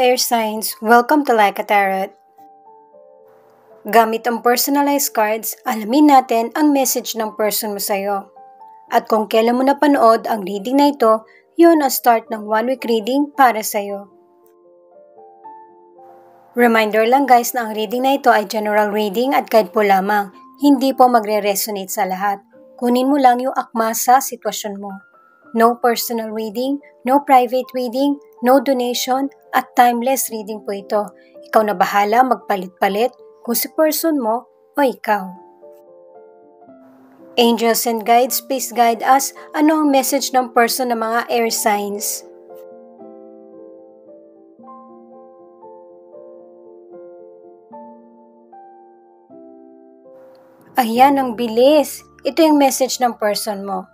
air signs, welcome to Like a Tarot. Gamit ang personalized cards, alamin natin ang message ng person mo sa'yo. At kung kailan mo napanood ang reading na ito, yun ang start ng one week reading para sa'yo. Reminder lang guys na ang reading na ito ay general reading at guide po lamang. Hindi po magre-resonate sa lahat. Kunin mo lang yung akma sa sitwasyon mo. No personal reading, no private reading, no donation, at timeless reading po ito. Ikaw na bahala magpalit-palit kung si person mo o ikaw. Angels and guides, please guide us ano ang message ng person ng mga air signs. Ayan, ang bilis. Ito yung message ng person mo.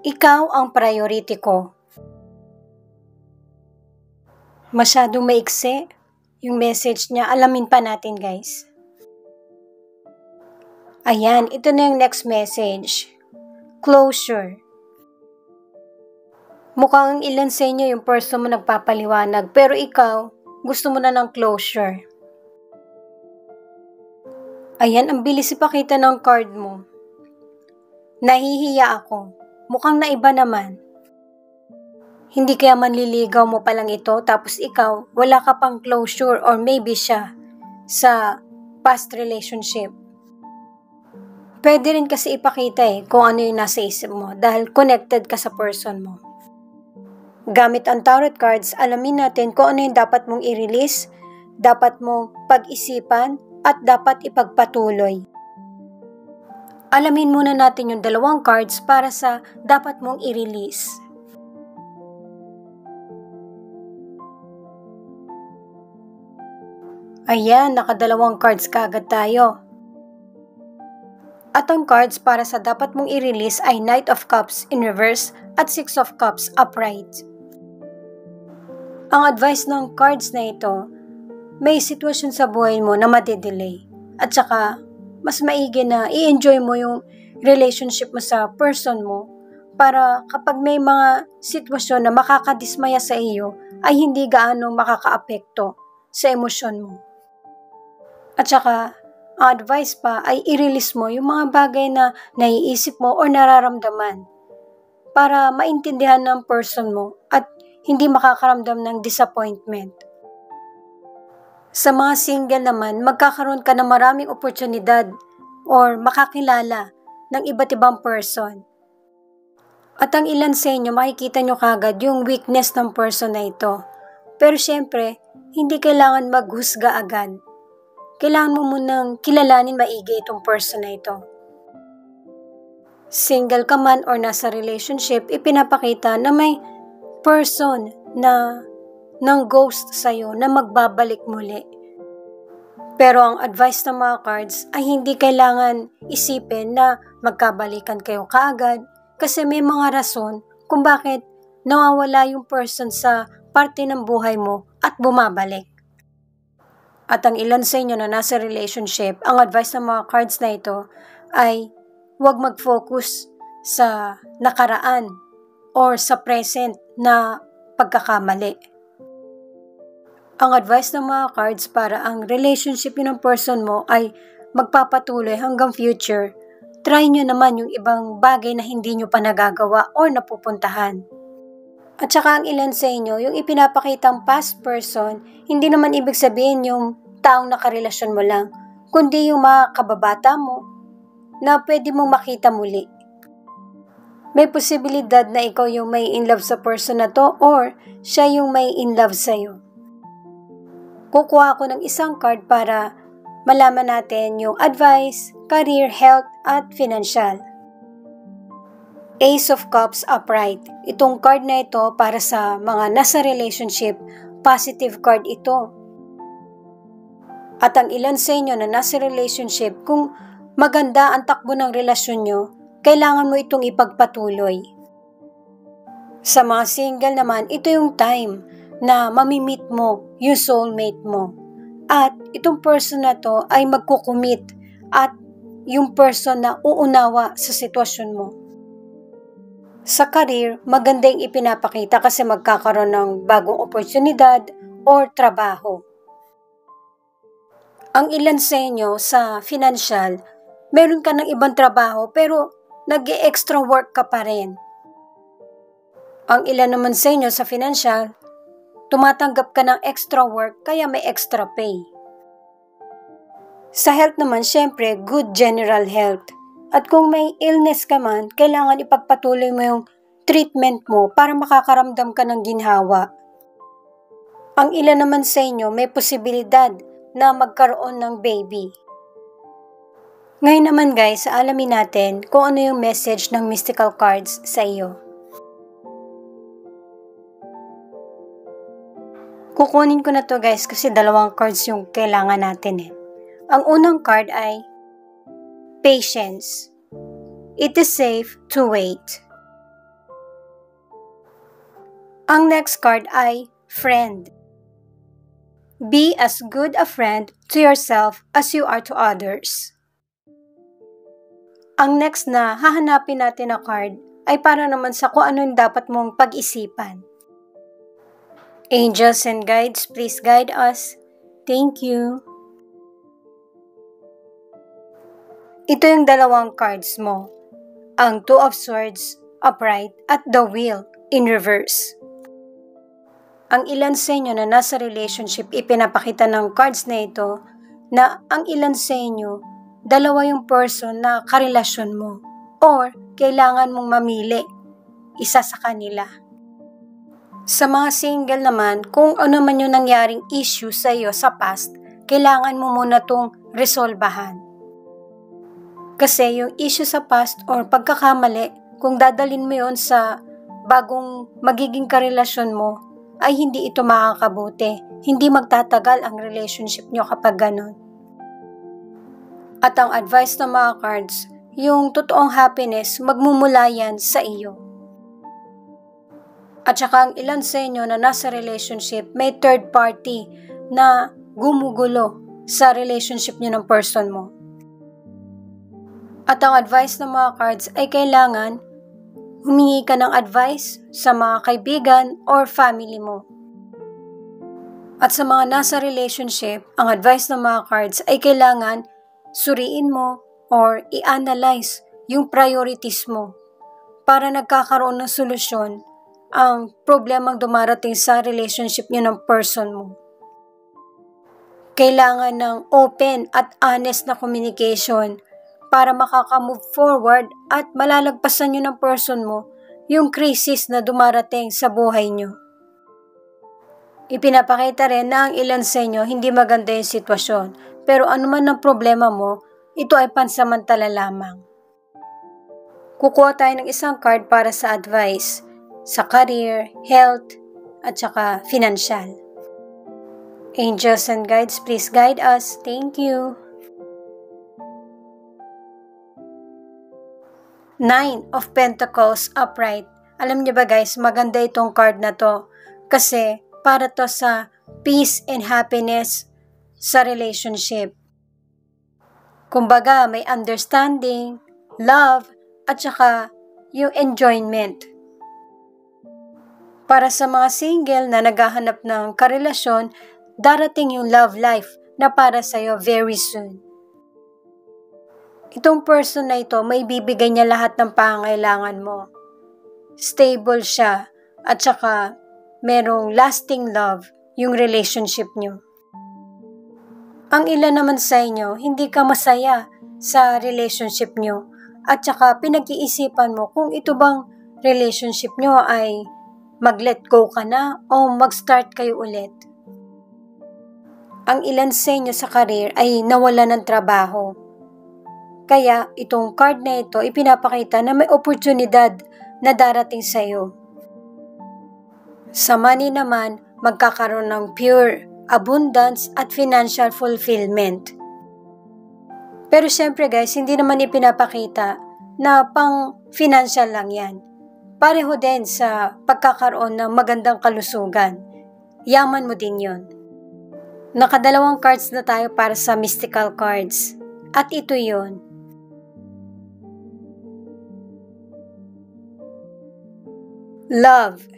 Ikaw ang priority ko. Masyadong maikse yung message niya. Alamin pa natin guys. Ayan, ito na yung next message. Closure. Mukhang ilan sa inyo yung person mo nagpapaliwanag, pero ikaw, gusto mo na ng closure. Ayan, ang bilis ipakita ng card mo. Nahihiya ako. Mukhang naiba naman. Hindi kaya manliligaw mo pa lang ito tapos ikaw wala ka pang closure or maybe siya sa past relationship. Pwede rin kasi ipakita eh kung ano yung nasa isip mo dahil connected ka sa person mo. Gamit ang tarot cards, alamin natin kung ano yung dapat mong i-release, dapat mong pag-isipan, at dapat ipagpatuloy. Alamin muna natin yung dalawang cards para sa dapat mong i-release. Ayan, nakadalawang cards kaagad tayo. At ang cards para sa dapat mong i-release ay Knight of Cups in reverse at Six of Cups upright. Ang advice ng cards na ito, may sitwasyon sa buhay mo na madidelay. At saka, mas maigi na i-enjoy mo yung relationship mo sa person mo para kapag may mga sitwasyon na makakadismaya sa iyo ay hindi gaano makakaapekto sa emosyon mo. At saka, ang advice pa ay i-release mo yung mga bagay na naiisip mo o nararamdaman para maintindihan ng person mo at hindi makakaramdam ng disappointment. Sa mga single naman, magkakaroon ka ng maraming oportunidad or makakilala ng iba't ibang person. At ang ilan sa inyo, makikita nyo kagad yung weakness ng person na ito. Pero syempre, hindi kailangan maghusga agad. Kailangan mo munang kilalanin maigi itong person na ito. Single ka man or nasa relationship, ipinapakita na may person na ng ghost sa'yo na magbabalik muli. Pero ang advice ng mga cards ay hindi kailangan isipin na magkabalikan kayo kaagad kasi may mga rason kung bakit nawawala yung person sa parte ng buhay mo at bumabalik. At ang ilan sa inyo na nasa relationship, ang advice ng mga cards na ito ay huwag mag-focus sa nakaraan or sa present na pagkakamali ang advice ng mga cards para ang relationship ng person mo ay magpapatuloy hanggang future, try nyo naman yung ibang bagay na hindi nyo pa nagagawa or napupuntahan. At saka ang ilan sa inyo, yung ipinapakitang past person, hindi naman ibig sabihin yung taong nakarelasyon mo lang, kundi yung mga kababata mo na pwede mong makita muli. May posibilidad na ikaw yung may in love sa person na to or siya yung may in love sa'yo kukuha ako ng isang card para malaman natin yung advice, career, health, at financial. Ace of Cups upright. Itong card na ito para sa mga nasa relationship, positive card ito. At ang ilan sa inyo na nasa relationship, kung maganda ang takbo ng relasyon nyo, kailangan mo itong ipagpatuloy. Sa mga single naman, ito yung time na mamimit mo yung soulmate mo. At itong person na to ay magkukumit at yung person na uunawa sa sitwasyon mo. Sa career, maganda yung ipinapakita kasi magkakaroon ng bagong oportunidad or trabaho. Ang ilan sa inyo sa financial, meron ka ng ibang trabaho pero nag extra work ka pa rin. Ang ilan naman sa inyo sa financial, tumatanggap ka ng extra work kaya may extra pay. Sa health naman, syempre, good general health. At kung may illness ka man, kailangan ipagpatuloy mo yung treatment mo para makakaramdam ka ng ginhawa. Ang ilan naman sa inyo may posibilidad na magkaroon ng baby. Ngayon naman guys, alamin natin kung ano yung message ng mystical cards sa iyo. Kukunin ko na to guys kasi dalawang cards yung kailangan natin eh. Ang unang card ay Patience. It is safe to wait. Ang next card ay Friend. Be as good a friend to yourself as you are to others. Ang next na hahanapin natin na card ay para naman sa kung ano yung dapat mong pag-isipan. Angels and guides, please guide us. Thank you. Ito yung dalawang cards mo. Ang Two of Swords, upright, at the Wheel, in reverse. Ang ilan sa inyo na nasa relationship ipinapakita ng cards na ito na ang ilan sa inyo, dalawa yung person na karelasyon mo or kailangan mong mamili isa sa kanila. Sa mga single naman, kung ano man yung nangyaring issue sa iyo sa past, kailangan mo muna tong resolbahan. Kasi yung issue sa past or pagkakamali, kung dadalin mo yon sa bagong magiging karelasyon mo, ay hindi ito makakabuti. Hindi magtatagal ang relationship nyo kapag ganun. At ang advice ng mga cards, yung totoong happiness, magmumula yan sa iyo. At saka ang ilan sa inyo na nasa relationship, may third party na gumugulo sa relationship nyo ng person mo. At ang advice ng mga cards ay kailangan humingi ka ng advice sa mga kaibigan or family mo. At sa mga nasa relationship, ang advice ng mga cards ay kailangan suriin mo or i-analyze yung priorities mo para nagkakaroon ng solusyon ang problemang dumarating sa relationship niyo ng person mo. Kailangan ng open at honest na communication para makaka-move forward at malalagpasan nyo ng person mo yung crisis na dumarating sa buhay nyo. Ipinapakita rin na ang ilan sa inyo hindi maganda yung sitwasyon, pero anuman ang problema mo, ito ay pansamantala lamang. Kukuha tayo ng isang card para sa advice, sa career, health, at saka financial. Angels and guides, please guide us. Thank you. Nine of Pentacles upright. Alam niyo ba guys, maganda itong card na to kasi para to sa peace and happiness sa relationship. Kumbaga, may understanding, love, at saka yung enjoyment. Para sa mga single na naghahanap ng karelasyon, darating yung love life na para sa'yo very soon. Itong person na ito, may bibigay niya lahat ng pangailangan mo. Stable siya at saka merong lasting love yung relationship niyo. Ang ilan naman sa inyo, hindi ka masaya sa relationship niyo at saka pinag-iisipan mo kung ito bang relationship niyo ay mag-let go ka na o mag-start kayo ulit. Ang ilan sa inyo sa career ay nawala ng trabaho kaya itong card na ito ipinapakita na may oportunidad na darating sa iyo. Sa money naman, magkakaroon ng pure abundance at financial fulfillment. Pero syempre guys, hindi naman ipinapakita na pang financial lang yan. Pareho din sa pagkakaroon ng magandang kalusugan. Yaman mo din yon. Nakadalawang cards na tayo para sa mystical cards. At ito yon Love.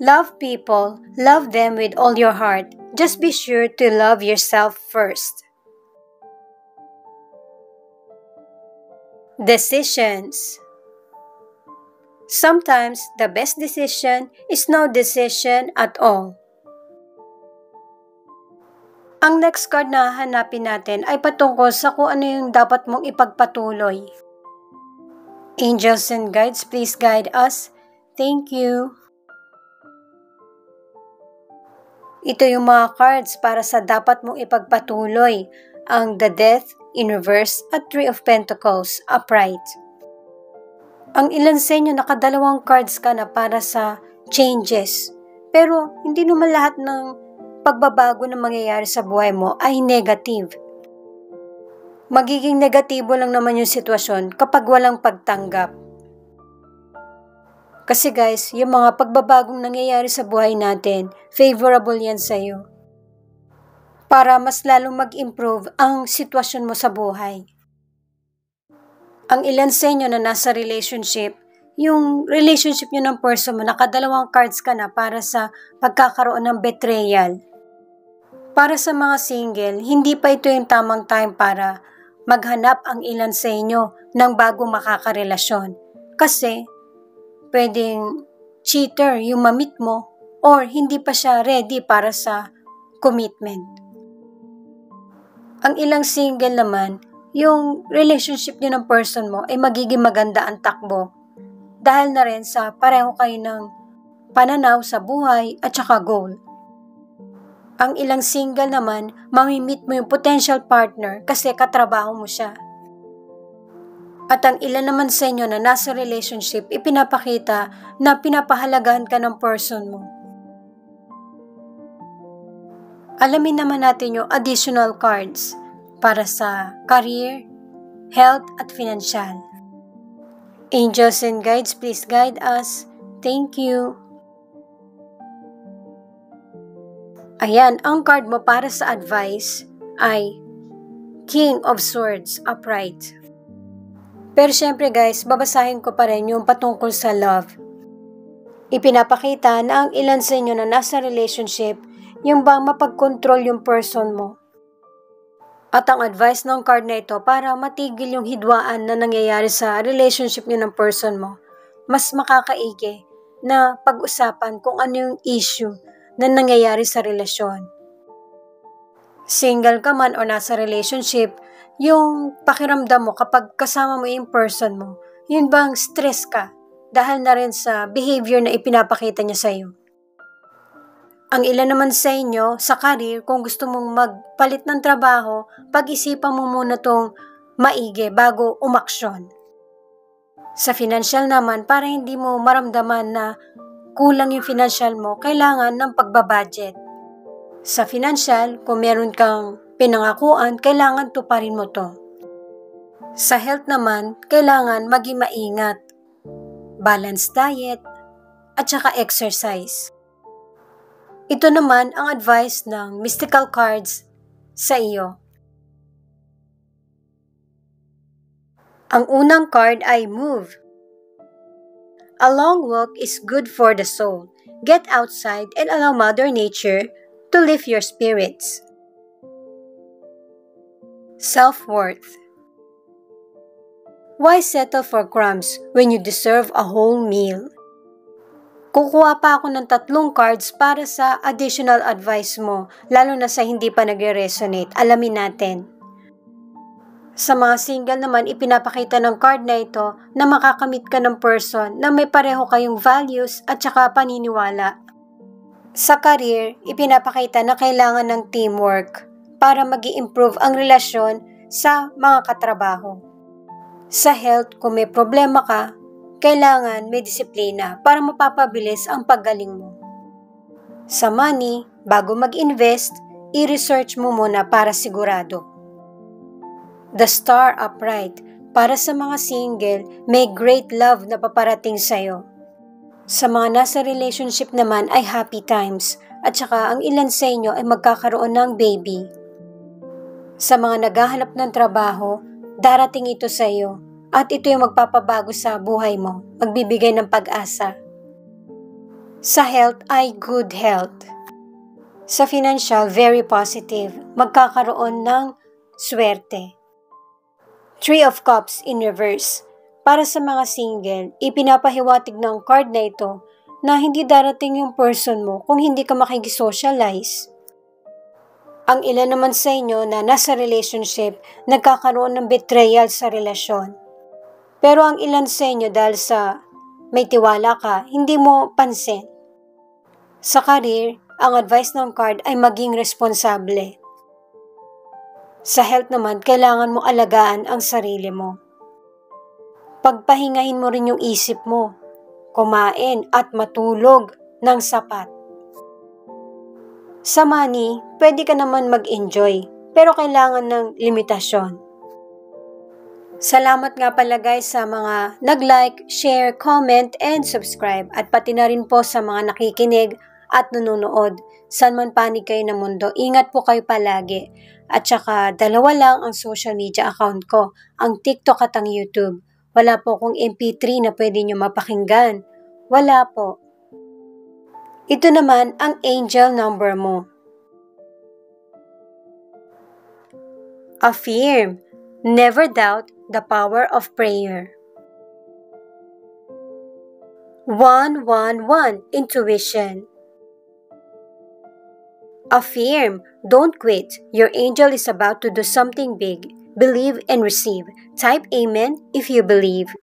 Love people, love them with all your heart. Just be sure to love yourself first. Decisions. Sometimes the best decision is no decision at all. Ang next card na hanapin natin ay patungkol sa kung ano yung dapat mong ipagpatuloy. Angels and guides, please guide us. Thank you. Ito yung mga cards para sa dapat mong ipagpatuloy ang The Death in Reverse at Three of Pentacles upright. Ang ilan sa inyo nakadalawang cards ka na para sa changes. Pero hindi naman lahat ng pagbabago na mangyayari sa buhay mo ay negative. Magiging negatibo lang naman yung sitwasyon kapag walang pagtanggap. Kasi guys, yung mga pagbabagong nangyayari sa buhay natin, favorable yan sa iyo. Para mas lalong mag-improve ang sitwasyon mo sa buhay. Ang ilan sa inyo na nasa relationship, yung relationship nyo ng person mo, nakadalawang cards ka na para sa pagkakaroon ng betrayal. Para sa mga single, hindi pa ito yung tamang time para maghanap ang ilan sa inyo ng bago makakarelasyon. Kasi, pwedeng cheater yung mamit mo or hindi pa siya ready para sa commitment. Ang ilang single naman, yung relationship niyo ng person mo ay magiging maganda ang takbo dahil na rin sa pareho kayo ng pananaw sa buhay at saka goal. Ang ilang single naman, mamimit mo yung potential partner kasi katrabaho mo siya. At ang ilan naman sa inyo na nasa relationship, ipinapakita na pinapahalagahan ka ng person mo. Alamin naman natin yung additional cards para sa career, health, at financial. Angels and guides, please guide us. Thank you. Ayan, ang card mo para sa advice ay King of Swords upright. Pero syempre guys, babasahin ko pa rin yung patungkol sa love. Ipinapakita na ang ilan sa inyo na nasa relationship, yung bang mapag-control yung person mo. At ang advice ng card na ito para matigil yung hidwaan na nangyayari sa relationship niyo ng person mo, mas makakaigi na pag-usapan kung ano yung issue na nangyayari sa relasyon. Single ka man o nasa relationship, yung pakiramdam mo kapag kasama mo yung person mo, yun bang stress ka dahil na rin sa behavior na ipinapakita niya sa iyo. Ang ilan naman sa inyo, sa career, kung gusto mong magpalit ng trabaho, pag-isipan mo muna tong maigi bago umaksyon. Sa financial naman, para hindi mo maramdaman na kulang yung financial mo, kailangan ng pagbabudget. Sa financial, kung meron kang pinangakuan, kailangan tuparin mo to. Sa health naman, kailangan maging maingat. Balanced diet, at saka exercise. Ito naman ang advice ng mystical cards sa iyo. Ang unang card ay move. A long walk is good for the soul. Get outside and allow Mother Nature to lift your spirits. Self worth. Why settle for crumbs when you deserve a whole meal? Kukuha pa ako ng tatlong cards para sa additional advice mo, lalo na sa hindi pa nagre-resonate. Alamin natin. Sa mga single naman, ipinapakita ng card na ito na makakamit ka ng person na may pareho kayong values at saka paniniwala. Sa career, ipinapakita na kailangan ng teamwork para mag improve ang relasyon sa mga katrabaho. Sa health, kung may problema ka, kailangan may disiplina para mapapabilis ang paggaling mo. Sa money, bago mag-invest, i-research mo muna para sigurado. The Star Upright, para sa mga single, may great love na paparating sa'yo. Sa mga nasa relationship naman ay happy times at saka ang ilan sa inyo ay magkakaroon ng baby. Sa mga naghahanap ng trabaho, darating ito sa iyo At ito yung magpapabago sa buhay mo, magbibigay ng pag-asa. Sa health ay good health. Sa financial, very positive. Magkakaroon ng swerte. Three of Cups in reverse. Para sa mga single, ipinapahiwatig ng card na ito na hindi darating yung person mo kung hindi ka makikisocialize. Ang ilan naman sa inyo na nasa relationship, nagkakaroon ng betrayal sa relasyon. Pero ang ilan sa inyo dahil sa may tiwala ka, hindi mo pansin. Sa career, ang advice ng card ay maging responsable. Sa health naman, kailangan mo alagaan ang sarili mo. Pagpahingahin mo rin yung isip mo, kumain at matulog ng sapat. Sa money, pwede ka naman mag-enjoy, pero kailangan ng limitasyon. Salamat nga pala guys sa mga nag-like, share, comment, and subscribe at pati na rin po sa mga nakikinig at nanonood. San man panig kayo ng mundo, ingat po kayo palagi. At saka dalawa lang ang social media account ko, ang TikTok at ang YouTube. Wala po akong MP3 na pwede nyo mapakinggan. Wala po. Ito naman ang angel number mo. Affirm. Never doubt the power of prayer. 111 Intuition Affirm, don't quit. Your angel is about to do something big. Believe and receive. Type Amen if you believe.